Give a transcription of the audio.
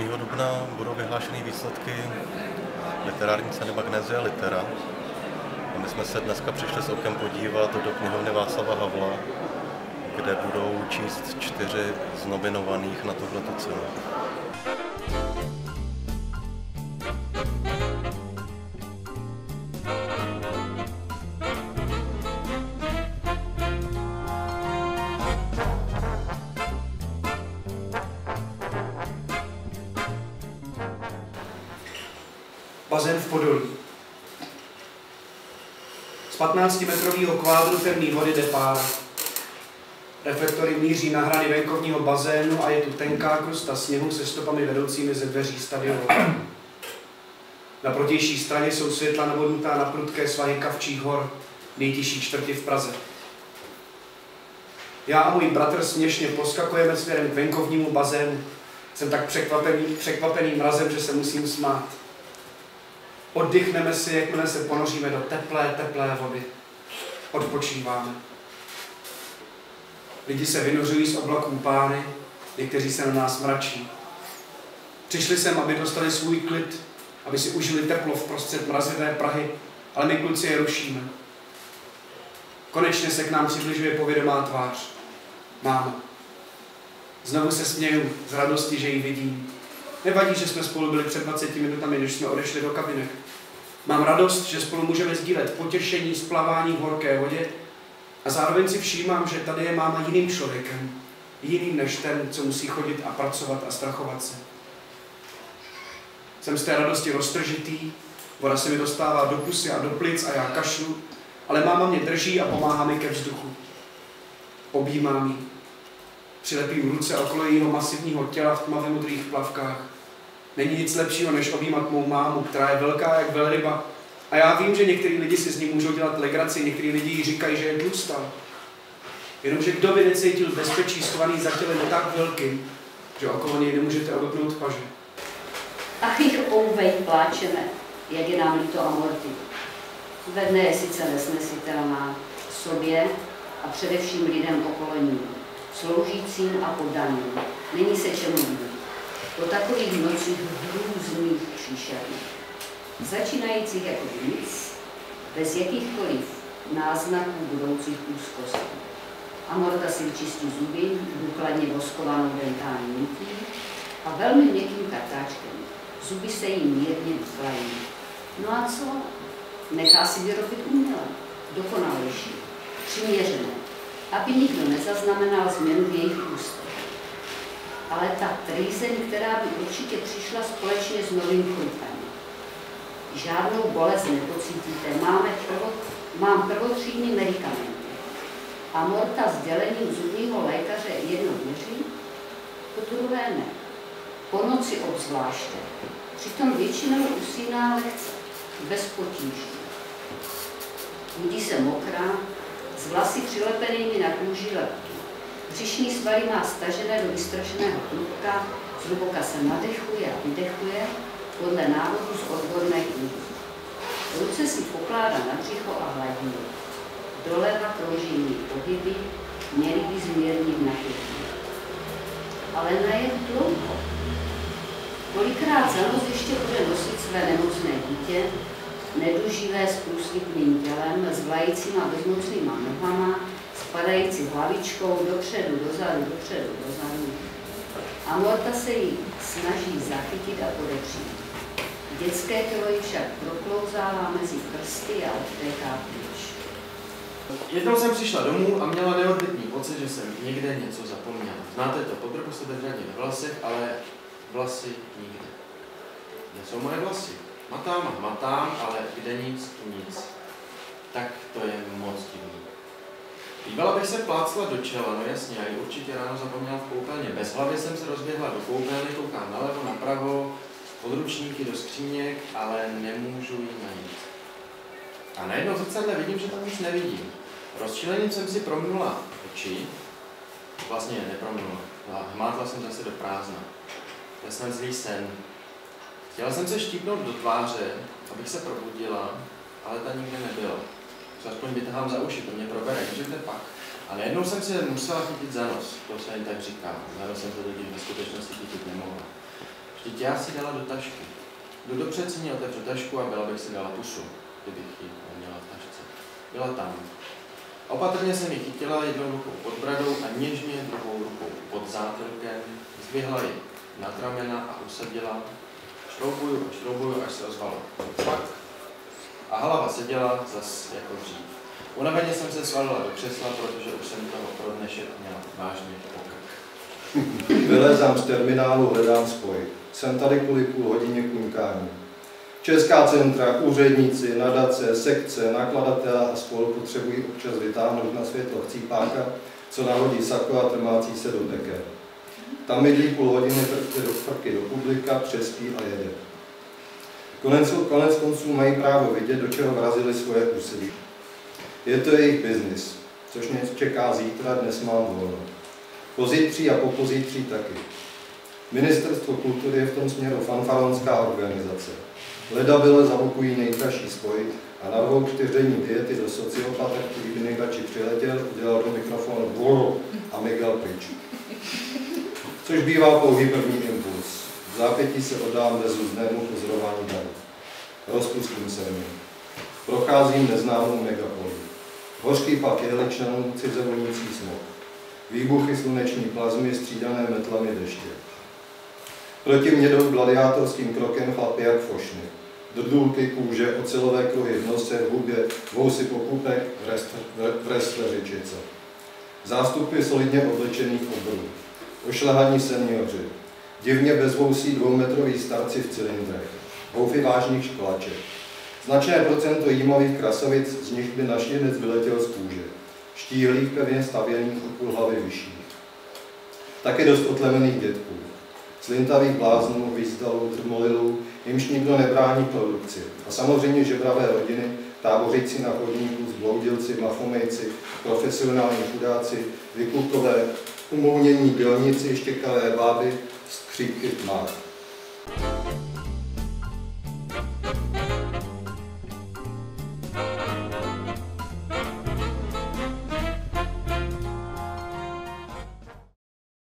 8. dubna budou vyhlášeny výsledky literární ceny Magnézia Litera. A my jsme se dneska přišli s okem podívat do knihovny Václava Havla, kde budou číst čtyři z nominovaných na tuhle cenu. Bazén v Podolí. Z 15-metrového kvádru temný vody jde pára. Reflektory míří na hrany venkovního bazénu a je tu tenká krusta sněhu se stopami vedoucími ze dveří stadionu. Na protější straně jsou světla navodnutá na prudké svahy Kavčích hor, nejtěžší čtvrti v Praze. Já a můj bratr směšně poskakujeme směrem k venkovnímu bazénu. Jsem tak překvapený, překvapený mrazem, že se musím smát. Oddychneme si, jakmile se ponoříme do teplé, teplé vody. Odpočíváme. Lidi se vynořují z oblaků pány, někteří se na nás mračí. Přišli sem, aby dostali svůj klid, aby si užili teplo v prostřed mrazivé Prahy, ale my kluci je rušíme. Konečně se k nám přibližuje povědomá tvář. Máma. Znovu se směju z radosti, že ji vidím. Nevadí, že jsme spolu byli před 20 minutami, než jsme odešli do kabinek. Mám radost, že spolu můžeme sdílet potěšení z plavání v horké vodě a zároveň si všímám, že tady je máma jiným člověkem, jiným než ten, co musí chodit a pracovat a strachovat se. Jsem z té radosti roztržitý, voda se mi dostává do pusy a do plic a já kašlu, ale máma mě drží a pomáhá mi ke vzduchu. Objímám ji. Přilepím ruce okolo jejího masivního těla v tmavě modrých plavkách. Není nic lepšího, než objímat mou mámu, která je velká jak velryba. A já vím, že některý lidi si z ní můžou dělat legraci, některý lidi jí říkají, že je tlustá. Jenomže kdo by necítil bezpečí schovaný za tělem tak velkým, že okolo něj nemůžete odopnout paže. Ach, jich ouvej pláčeme, jak je nám líto amorty. Ve dne je sice nesnesitelná sobě a především lidem okolo ní, sloužícím a poddaným. Není se čemu divit po takových nocích různých příšerných, začínajících jako nic, bez jakýchkoliv náznaků budoucích úzkostí. Amorta si vyčistí zuby důkladně voskovanou dentální nití a velmi měkkým kartáčkem. Zuby se jí mírně vyklají. No a co? Nechá si vyrobit uměle, dokonalejší, přiměřené, aby nikdo nezaznamenal změnu v jejich ústech ale ta trýzeň, která by určitě přišla společně s novým chlupem. Žádnou bolest nepocítíte, Máme prvo, mám prvotřídní medicamenty. A Morta s dělením zubního lékaře jedno věří, to druhé ne. Po noci obzvláště. Přitom většinou usíná lehce, bez potíží. Budí se mokrá, s vlasy přilepenými na kůži lepky. Břišní svaly má stažené do vystrašeného klubka, zhluboka se nadechuje a vydechuje podle návodu z odborné knihy. Ruce si pokládá na břicho a hladí. Doleva krouží pohyby, měly by zmírnit napětí. Ale na je dlouho. Kolikrát za noc ještě bude nosit své nemocné dítě, neduživé s průslipným tělem, s vlajícíma bezmocnýma nohama, spadající hlavičkou dopředu, dozadu, dopředu, dozadu. A Morta se jí snaží zachytit a podepřít. Dětské tělo ji však proklouzává mezi prsty a odtéká pryč. Jednou jsem přišla domů a měla neodbytný pocit, že jsem někde něco zapomněla. Znáte to, podrbu se držení ve vlasech, ale vlasy nikde. Kde jsou moje vlasy? Matám a matám, ale kde nic, tu nic. Tak to je moc divný. Bývala bych se plácla do čela, no jasně, já ji určitě ráno zapomněla v koupelně. Bez hlavy jsem se rozběhla do koupelny, koukám nalevo, napravo, područníky do skříněk, ale nemůžu jí najít. A najednou v zrcadle vidím, že tam nic nevidím. Rozčilením jsem si promnula oči, vlastně nepromnula, hmátla jsem zase do prázdna. To jsem zlý sen. Chtěla jsem se štípnout do tváře, abych se probudila, ale ta nikde nebyla co aspoň vytahám za uši, to mě probere, můžete pak. A najednou jsem se musela chytit za nos, to se jen tak říká. Za nos jsem to totiž ve skutečnosti chytit nemohla. Vždyť já si dala do tašky. Jdu do předsíně, otevřu tašku a byla bych si dala pusu, kdybych ji měla v tašce. Byla tam. Opatrně jsem ji chytila jednou rukou pod bradou a něžně druhou rukou pod zátelkem, zdvihla ji nad ramena a usadila. Šroubuju a šroubuju, až se ozvalo. Pak. A hlava seděla zas jako dřív. Unaveně jsem se svalila do křesla, protože už jsem toho pro dnešek měla vážně pokrk. Vylezám z terminálu, hledám spoj. Jsem tady kvůli půl hodině kuňkání. Česká centra, úředníci, nadace, sekce, nakladatelé a spol potřebují občas vytáhnout na světlo chcípáka, co nahodí sako a trmácí se do teker. Tam mydlí půl hodiny do, prky do publika, přespí a jede. Konec, konec konců mají právo vidět, do čeho vrazili svoje úsilí. Je to jejich biznis, což mě čeká zítra, dnes mám volno. Pozítří a po pozítří taky. Ministerstvo kultury je v tom směru fanfaronská organizace. Ledabile zabukují nejdražší spoj a na dvou čtyřdenní diety do sociopata, který by nejradši přiletěl, udělal do mikrofonu vuru a migal pryč. Což bývá pouhý první impuls. V zápětí se oddám bezúznému pozorování daní. Rozpustím se v. Procházím neznámou megapolí. Hořký pak jehličnanou cizevonící smog. Výbuchy sluneční plazmy střídané metlami deště. Proti mě jdou gladiátorským krokem chlapy jak fošny. Drdůlky, kůže, ocelové kruhy v nose, v hubě, vousy popupek, vresleřičice. Zástupy solidně oblečených obrů. Ošlehaní seniori. Divně bezvousí dvoumetrový starci v cylindrech. Houfy vážných školaček. Značné procento jímavých krasovic, z nich by naštěnec vyletěl z kůže. Štíhlých, pevně stavěných o půl hlavy vyšších. Taky dost otlemených dětků. Slintavých bláznů, výzdalů, trmolilů, jimž nikdo nebrání produkci. A samozřejmě žebravé rodiny, tábořící na chodníku, zbloudilci, mafomejci, profesionální chudáci, vyklukové, umounění dělníci, štěkavé báby, skřípky v tmách.